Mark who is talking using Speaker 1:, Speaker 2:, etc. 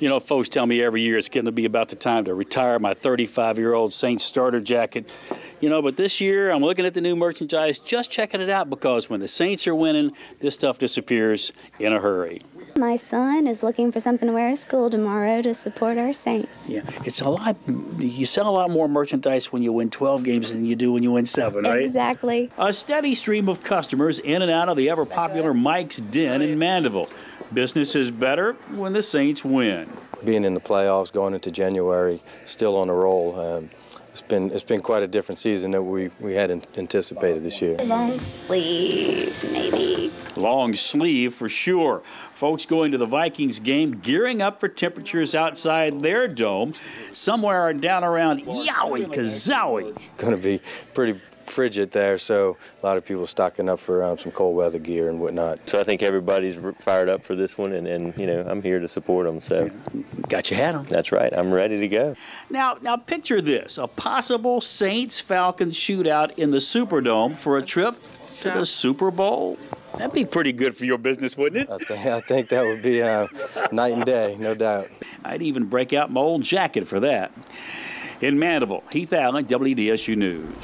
Speaker 1: You know, folks tell me every year it's going to be about the time to retire my 35 year old Saints starter jacket. You know, but this year I'm looking at the new merchandise, just checking it out because when the Saints are winning, this stuff disappears in a hurry.
Speaker 2: My son is looking for something to wear to school tomorrow to support our Saints.
Speaker 1: Yeah, it's a lot. You sell a lot more merchandise when you win 12 games than you do when you win seven, right?
Speaker 2: Exactly.
Speaker 1: A steady stream of customers in and out of the ever popular Mike's Den in Mandeville. Business is better when the Saints win.
Speaker 3: Being in the playoffs, going into January, still on a roll. Um, it's been it's been quite a different season that we, we hadn't anticipated this year.
Speaker 2: Long sleeve, maybe.
Speaker 1: Long sleeve for sure. Folks going to the Vikings game, gearing up for temperatures outside their dome, somewhere down around Yowie Kazowie.
Speaker 3: Going to be pretty frigid there, so a lot of people stocking up for um, some cold weather gear and whatnot.
Speaker 4: So I think everybody's fired up for this one, and, and you know I'm here to support them. So
Speaker 1: got you hat on.
Speaker 4: That's right. I'm ready to go.
Speaker 1: Now, now picture this: a possible Saints Falcons shootout in the Superdome for a trip to the Super Bowl. That'd be pretty good for your business, wouldn't it?
Speaker 3: I, th- I think that would be uh, night and day, no doubt.
Speaker 1: I'd even break out my old jacket for that. In Mandeville, Heath Allen, WDSU News.